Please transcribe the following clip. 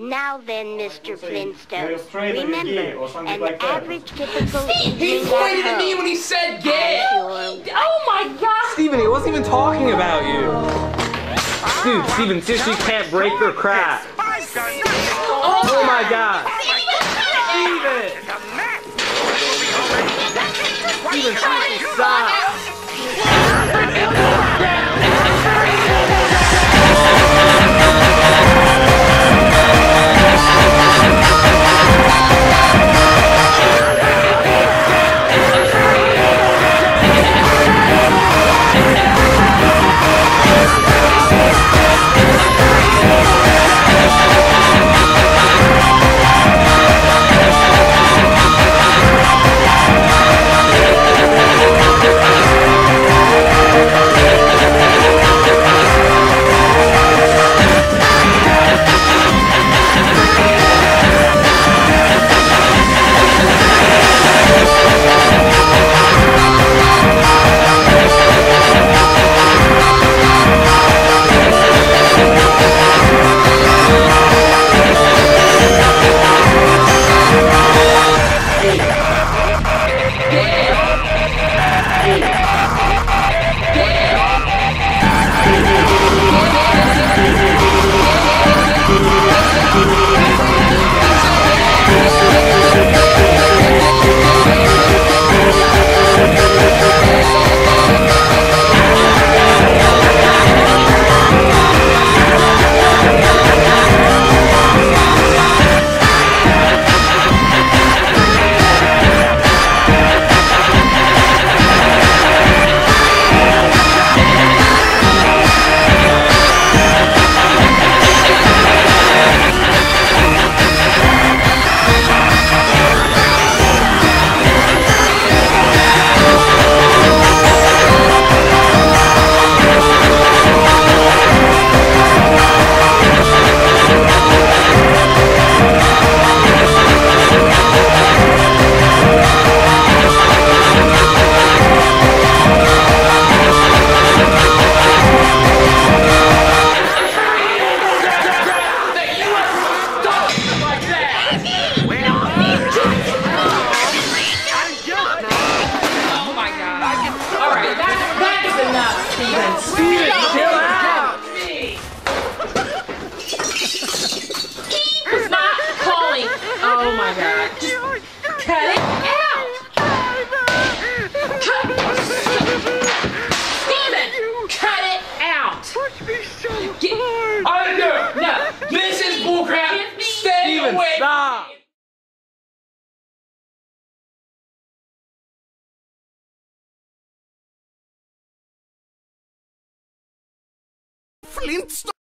Now then, Mr. Flintstone, you're straight or you're gay remember, an like that. average typical He pointed at at me when he said gay. has Oh my god! Steven, he wasn't even talking about you. Dude, Steven, seriously can't break their crap. Oh my god. Steven! Steven, seriously, stop. Out. Get, no, no. This is bullcrap. Stay Steven, away. stop. Flintstone!